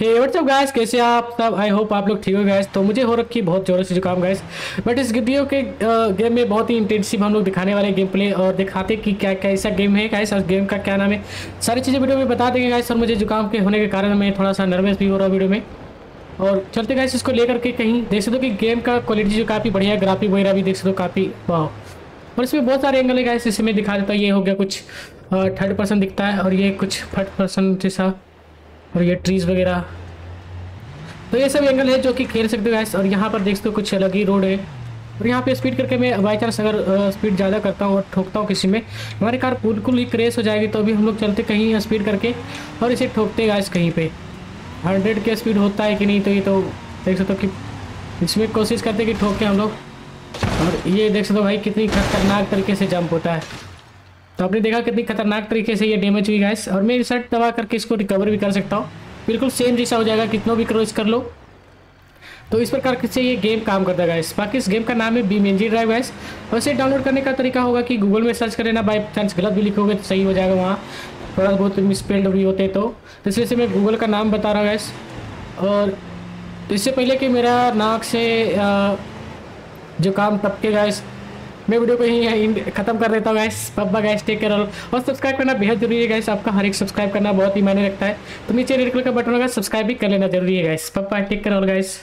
हे WhatsApp guys कैसे आप सब? आई होप आप लोग ठीक हो गाइस तो मुझे हो रखी बहुत जोरों से जुकाम गाइस बट इस वीडियो के गेम में बहुत ही इंटेंसिव हम लोग दिखाने वाले गेम प्ले और दिखाते कि क्या कैसा गेम है गाइस और गेम का क्या नाम है? सारी चीज़ें वीडियो में बता देंगे गाइस और मुझे जुकाम के होने के कारण मैं थोड़ा सा नर्वस भी हो रहा वीडियो में. और चलते गाइस इसको लेकर के कहीं. देख सकते हो कि गेम का क्वालिटी जो काफ़ी बढ़िया ग्राफिक वगैरह भी देख सकते हो काफ़ी. वाह और इसमें बहुत सारे एंगल है इसे मैं दिखा देता हूँ, ये हो गया कुछ थर्ड पर्सन दिखता है और ये कुछ थर्ड पर्सन जैसा और ये ट्रीज वगैरह। तो ये सब एंगल है जो कि खेल सकते हो गैस और यहाँ पर देख सकते हो कुछ अलग ही रोड है। और यहाँ पे स्पीड करके मैं बाई चांस अगर स्पीड ज़्यादा करता हूँ और ठोकता हूँ किसी में, हमारी कार बिल्कुल ही क्रेश हो जाएगी तो अभी हम लोग चलते कहीं स्पीड करके और इसे ठोकते गैस कहीं पर हंड्रेड के स्पीड होता है कि नहीं तो ये तो देख सकते हो कि इसमें कोशिश करते कि ठोक के हम लोग। और ये देख सकते हो भाई कितनी खतरनाक तरीके से जंप होता है। तो आपने देखा कितनी खतरनाक तरीके से ये डैमेज हुई गैस और मैं रिसर्ट दबा करके इसको रिकवर भी कर सकता हूँ। बिल्कुल सेम जैसा हो जाएगा, कितना भी क्रॉस कर लो। तो इस प्रकार से ये गेम काम करता है गाइस बाकी इस गेम का नाम है बीम एनजी ड्राइव गाइस वैसे डाउनलोड करने का तरीका होगा कि गूगल में सर्च करें ना बाई चांस गलत भी लिखोगे तो सही हो जाएगा वहाँ। थोड़ा बहुत मिसपेल्ड भी होते तो। इसलिए से मैं गूगल का नाम बता रहा हूँ गैस और इससे पहले कि मेरा नाक से जो काम टपके गाइस मैं वीडियो को ही खत्म कर देता हूँ गैस पब्बा गैस टेक कर और सब्सक्राइब करना बेहद ज़रूरी है गैस आपका हर एक सब्सक्राइब करना बहुत ही मायने रखता है. तो नीचे रेड कलर का बटन होगा सब्सक्राइब भी कर लेना ज़रूरी है गैस पब्बा टेक केयर गैस